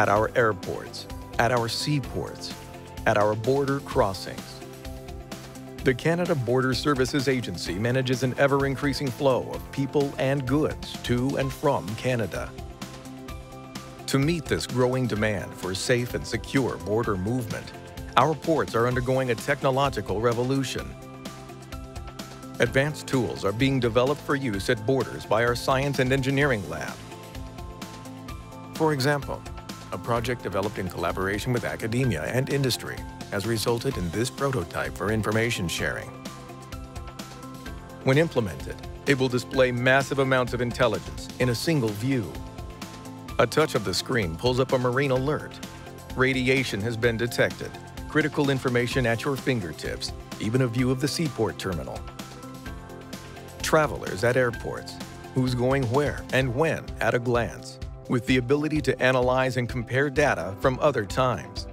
at our airports, at our seaports, at our border crossings. The Canada Border Services Agency manages an ever-increasing flow of people and goods to and from Canada. To meet this growing demand for safe and secure border movement, our ports are undergoing a technological revolution. Advanced tools are being developed for use at borders by our Science and Engineering Lab. For example, a project developed in collaboration with academia and industry has resulted in this prototype for information sharing. When implemented, it will display massive amounts of intelligence in a single view. A touch of the screen pulls up a marine alert. Radiation has been detected. Critical information at your fingertips, even a view of the seaport terminal. Travelers at airports, who's going where and when at a glance, with the ability to analyze and compare data from other times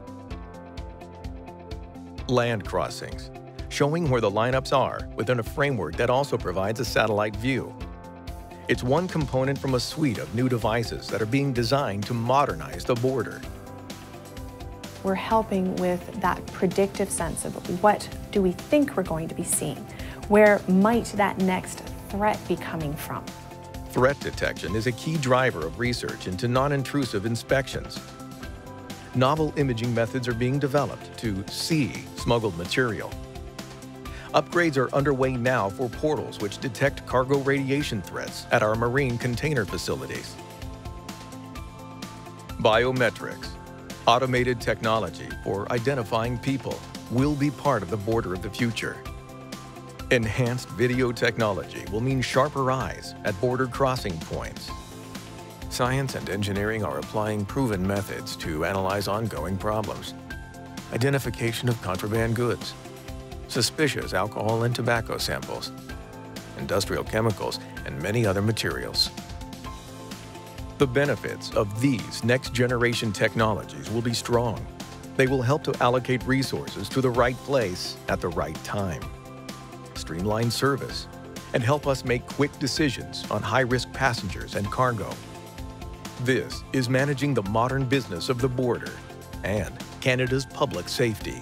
land crossings, showing where the lineups are within a framework that also provides a satellite view. It's one component from a suite of new devices that are being designed to modernize the border. We're helping with that predictive sense of what do we think we're going to be seeing? Where might that next threat be coming from? Threat detection is a key driver of research into non-intrusive inspections novel imaging methods are being developed to see smuggled material. Upgrades are underway now for portals which detect cargo radiation threats at our marine container facilities. Biometrics, automated technology for identifying people, will be part of the border of the future. Enhanced video technology will mean sharper eyes at border crossing points Science and engineering are applying proven methods to analyze ongoing problems. Identification of contraband goods, suspicious alcohol and tobacco samples, industrial chemicals, and many other materials. The benefits of these next-generation technologies will be strong. They will help to allocate resources to the right place at the right time, streamline service, and help us make quick decisions on high-risk passengers and cargo. This is managing the modern business of the border and Canada's public safety.